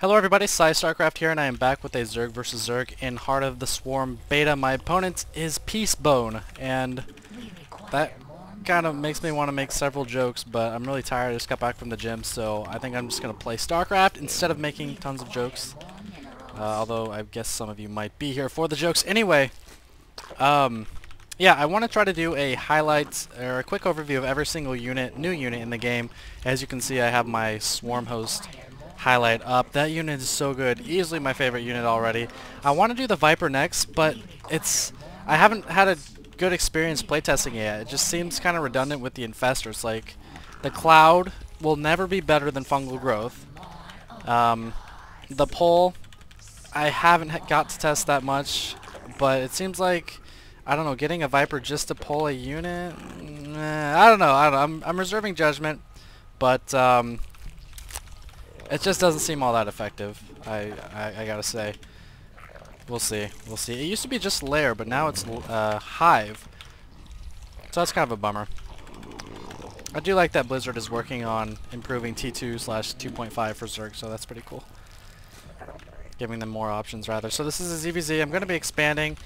Hello everybody, Psy StarCraft here and I am back with a Zerg vs Zerg in Heart of the Swarm beta. My opponent is Peacebone and that kind of makes me want to make several jokes but I'm really tired, I just got back from the gym so I think I'm just going to play StarCraft instead of making tons of jokes. Uh, although I guess some of you might be here for the jokes. Anyway, um, yeah, I want to try to do a highlights or a quick overview of every single unit, new unit in the game. As you can see I have my Swarm host highlight up. That unit is so good. Easily my favorite unit already. I want to do the Viper next, but it's I haven't had a good experience playtesting it yet. It just seems kind of redundant with the Infestors. Like, the Cloud will never be better than Fungal Growth. Um, the Pull, I haven't got to test that much, but it seems like, I don't know, getting a Viper just to pull a unit? I don't know. I don't know. I'm, I'm reserving judgment, but um, it just doesn't seem all that effective, I, I, I gotta say. We'll see. We'll see. It used to be just Lair, but now it's uh, Hive. So that's kind of a bummer. I do like that Blizzard is working on improving T2 slash 2.5 for Zerg, so that's pretty cool. Giving them more options, rather. So this is a ZVZ. I'm going to be expanding.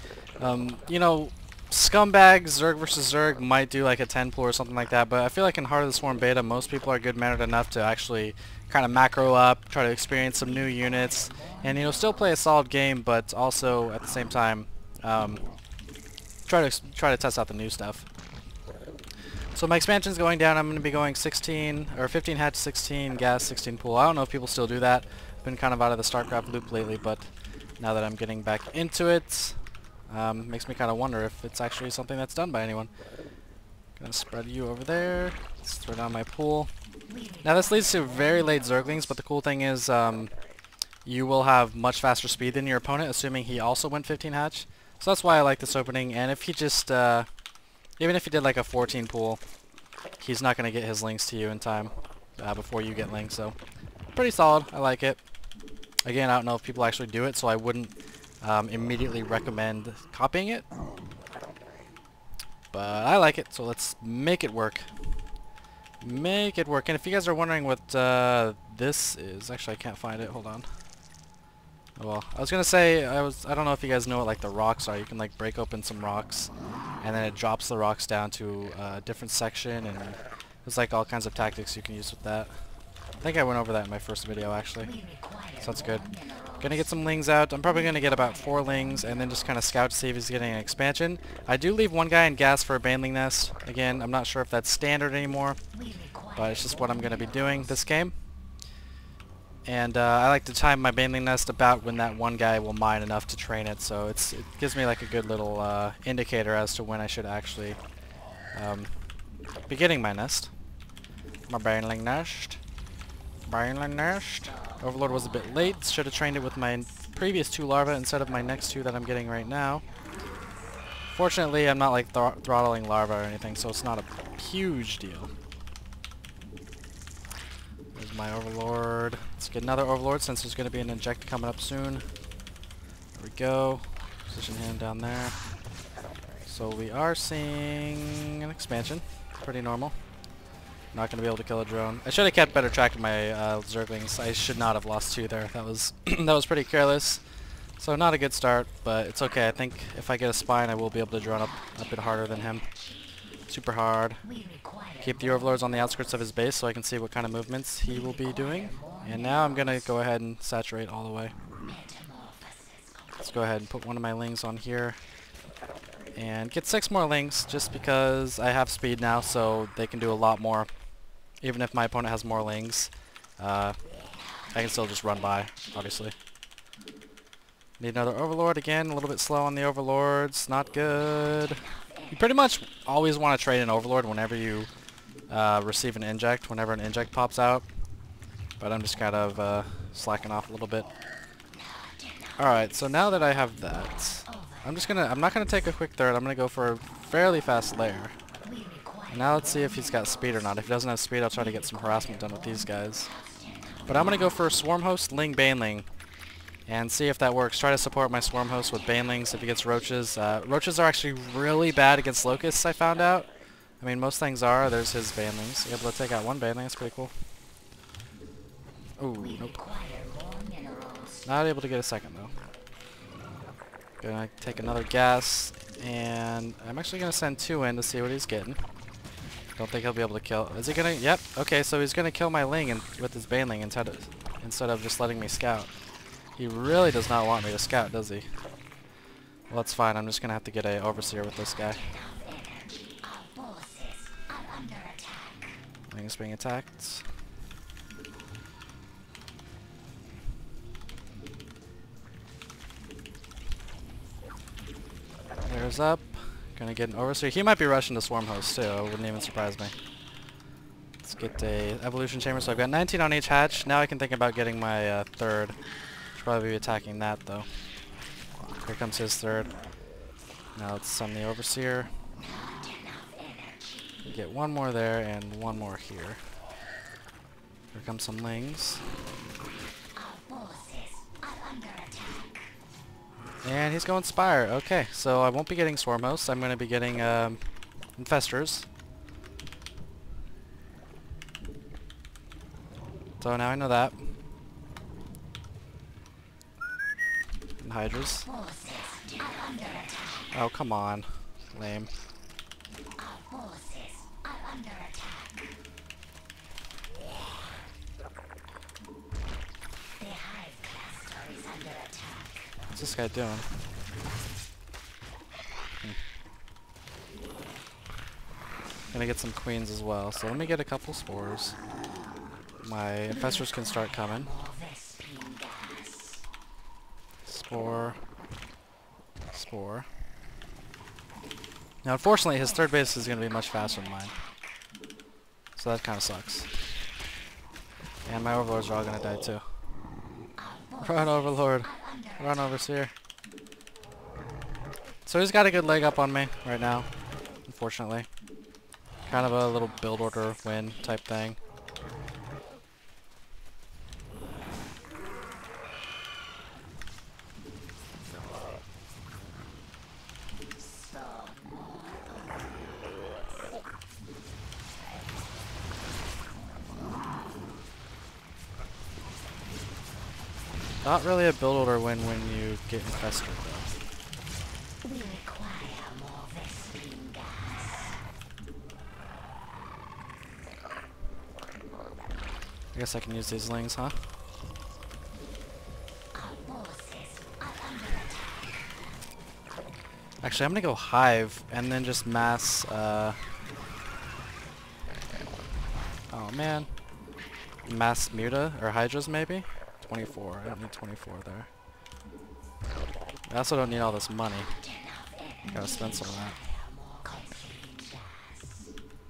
Um, you know, Scumbag Zerg versus Zerg might do like a 10 pool or something like that, but I feel like in Heart of the Swarm beta, most people are good-mannered enough to actually kind of macro up, try to experience some new units, and you know still play a solid game, but also at the same time um, try to try to test out the new stuff. So my expansion's going down. I'm going to be going 16 or 15 hatch, 16 gas, 16 pool. I don't know if people still do that. I've been kind of out of the StarCraft loop lately, but now that I'm getting back into it, um, makes me kind of wonder if it's actually something that's done by anyone. Gonna spread you over there. Let's throw down my pool. Now this leads to very late Zerglings, but the cool thing is um, you will have much faster speed than your opponent, assuming he also went 15 hatch. So that's why I like this opening, and if he just, uh, even if he did like a 14 pool, he's not going to get his links to you in time uh, before you get links, so pretty solid. I like it. Again, I don't know if people actually do it, so I wouldn't um, immediately recommend copying it. But I like it, so let's make it work. Make it work. And if you guys are wondering what uh, this is, actually I can't find it. Hold on. Oh well, I was gonna say I was. I don't know if you guys know what like the rocks are. You can like break open some rocks, and then it drops the rocks down to a different section, and there's like all kinds of tactics you can use with that. I think I went over that in my first video actually. So that's good. Gonna get some lings out. I'm probably gonna get about four lings and then just kind of scout to see if he's getting an expansion. I do leave one guy in gas for a baneling nest. Again, I'm not sure if that's standard anymore, but it's just what I'm gonna be doing this game. And uh, I like to time my baneling nest about when that one guy will mine enough to train it, so it's it gives me like a good little uh, indicator as to when I should actually um, be getting my nest. My baneling nest. Baneling nest. Overlord was a bit late. Should have trained it with my previous two larvae instead of my next two that I'm getting right now. Fortunately, I'm not like thr throttling larvae or anything, so it's not a huge deal. There's my Overlord. Let's get another Overlord since there's going to be an inject coming up soon. There we go. Position him down there. So we are seeing an expansion. Pretty normal. Not to be able to kill a drone. I should have kept better track of my uh, Zerglings. I should not have lost two there. That was that was pretty careless. So not a good start, but it's okay. I think if I get a spine, I will be able to drone up a bit harder than him. Super hard. Keep the Overlords on the outskirts of his base so I can see what kind of movements he will be doing. And now I'm going to go ahead and saturate all the way. Let's go ahead and put one of my lings on here and get six more links just because I have speed now so they can do a lot more even if my opponent has more lings, uh, I can still just run by, obviously. Need another Overlord again, a little bit slow on the Overlords, not good. You pretty much always want to trade an Overlord whenever you uh, receive an inject, whenever an inject pops out. But I'm just kind of uh, slacking off a little bit. Alright, so now that I have that, I'm just gonna, I'm not gonna take a quick third, I'm gonna go for a fairly fast lair. Now let's see if he's got speed or not. If he doesn't have speed, I'll try to get some harassment done with these guys. But I'm going to go for Swarm Host, Ling, Baneling. And see if that works. Try to support my Swarm Host with Banelings if he gets Roaches. Uh, roaches are actually really bad against Locusts, I found out. I mean, most things are. There's his Banelings. Able to take out one Baneling. That's pretty cool. Ooh, nope. Not able to get a second though. Gonna take another gas, and I'm actually gonna send two in to see what he's getting. Don't think he'll be able to kill. Is he gonna? Yep. Okay, so he's gonna kill my Ling and, with his Baneling instead of instead of just letting me scout. He really does not want me to scout, does he? Well, that's fine. I'm just gonna have to get a overseer with this guy. Ling's being attacked. There's up. Gonna get an overseer. He might be rushing the swarm host too. It wouldn't even surprise me. Let's get a evolution chamber. So I've got 19 on each hatch. Now I can think about getting my uh, third. Should probably be attacking that though. Here comes his third. Now let's send the overseer. Get one more there and one more here. Here comes some lings. And he's going Spire. Okay, so I won't be getting Swarm Hosts. I'm going to be getting um, Infestors. So now I know that. And Hydras. Oh, come on. Lame. This guy doing? Hmm. Gonna get some queens as well, so let me get a couple spores. My infestors can start coming. Spore. Spore. Now unfortunately his third base is gonna be much faster than mine. So that kinda sucks. And my overlords are all gonna die too. Run overlord. Run overseer. So he's got a good leg up on me right now, unfortunately. Kind of a little build order win type thing. Not really a build order win when you get infested though. I guess I can use these lings, huh? Actually, I'm gonna go Hive and then just mass, uh... Oh man. Mass Muta, or Hydras maybe? 24, I don't need 24 there. I also don't need all this money. Gotta spend some of that.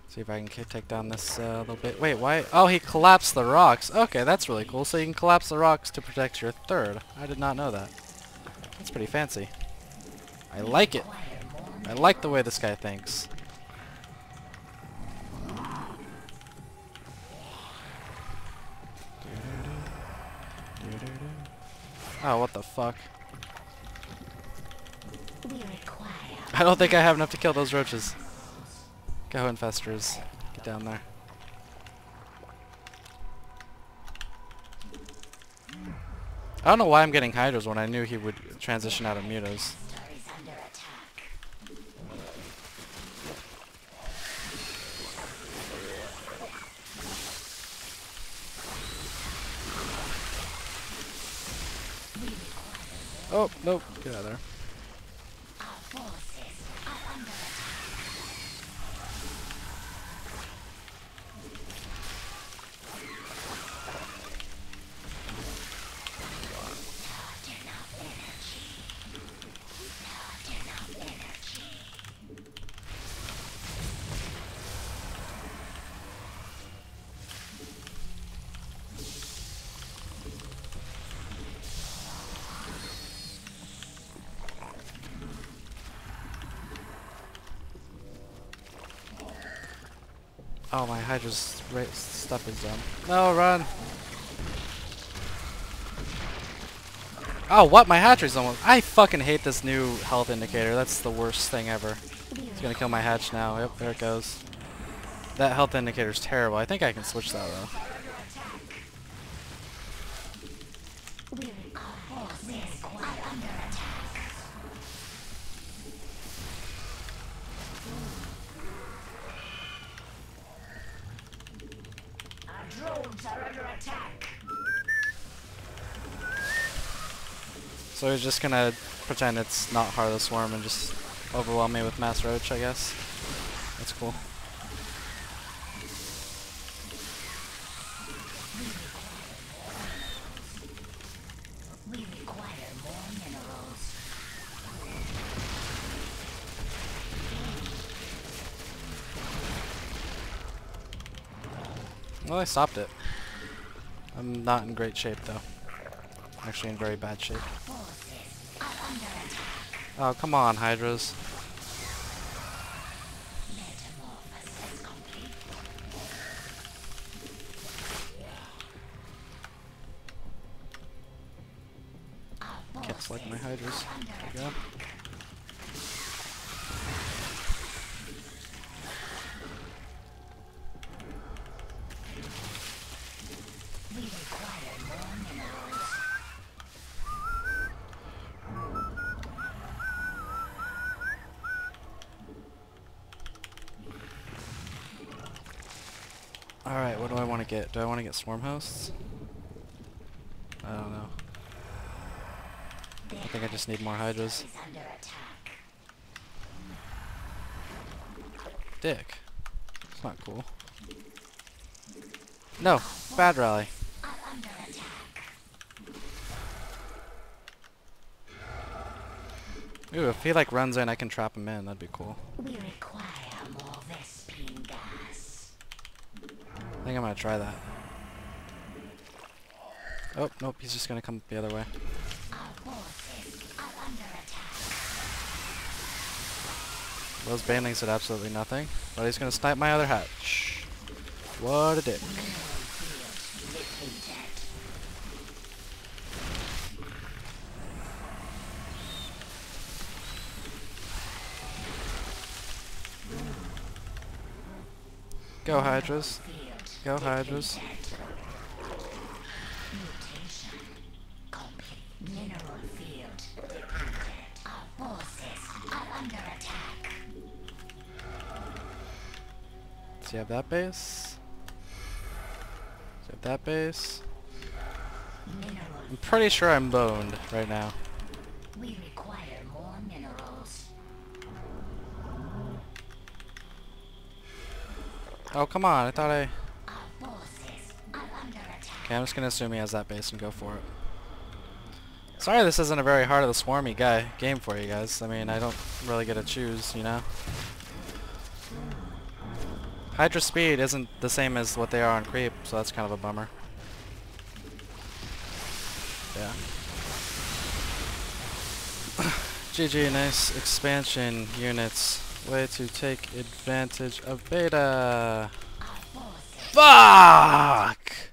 See if I can take down this uh, little bit. Wait, why? Oh, he collapsed the rocks. Okay, that's really cool. So you can collapse the rocks to protect your third. I did not know that. That's pretty fancy. I like it. I like the way this guy thinks. Oh, what the fuck? I don't think I have enough to kill those roaches. Go infestors. Get down there. I don't know why I'm getting hydras when I knew he would transition out of mutas. Oh, nope. Get out of there. Oh, my hydra's right stuff is done. No, run! Oh, what? My hatchery's almost... I fucking hate this new health indicator. That's the worst thing ever. It's gonna kill my hatch now. Yep, there it goes. That health indicator's terrible. I think I can switch that though. So he's just gonna pretend it's not Heart of the Swarm and just overwhelm me with Mass Roach, I guess. That's cool. We require more minerals. Well, I stopped it. I'm not in great shape though. Actually in very bad shape. Oh, come on, Hydras. Select my Hydras. There we go. Alright, what do I want to get? Do I want to get Swarm Hosts? I don't know. I think I just need more Hydras. Is under attack. Dick. It's not cool. No! Bad rally. Are under attack. Ooh, if he like runs in, I can trap him in. That'd be cool. We require more Vespene gas. I think I'm gonna try that. Oh, nope, he's just gonna come the other way. Those banelings did absolutely nothing. But he's gonna snipe my other hatch. What a dick. Go Hydras. Field Go Hydras. depleted. Mutation complete. Mineral field depleted. Our forces are under attack. Does he have that base? Does he have that base? Mineral. I'm pretty sure I'm boned right now. We require more minerals. Oh, come on. I thought I... Okay, I'm just gonna assume he has that base and go for it. Sorry this isn't a very hard of the swarmy guy game for you guys. I mean, I don't really get to choose, you know? Hydra speed isn't the same as what they are on creep, so that's kind of a bummer. Yeah. GG, nice expansion units. Way to take advantage of beta. Fuck!